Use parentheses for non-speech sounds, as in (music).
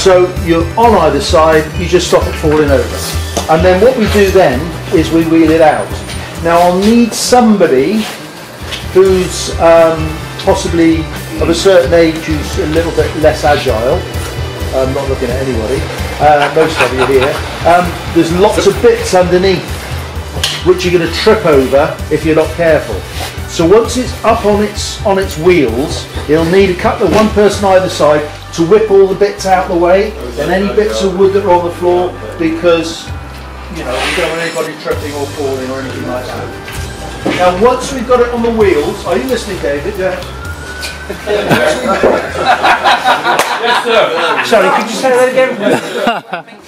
So you're on either side, you just stop it falling over. And then what we do then is we wheel it out. Now I'll need somebody who's um, possibly of a certain age who's a little bit less agile. I'm not looking at anybody. Uh, most of you here. Um, there's lots of bits underneath which you're going to trip over if you're not careful. So once it's up on its on its wheels, it'll need a couple of one person either side to whip all the bits out the way and any bits of wood that are on the floor because you know we don't want anybody tripping or falling or anything like that. Now once we've got it on the wheels, are you listening, David? Yeah. Yes, (laughs) sir. Sorry, could you say that again? (laughs)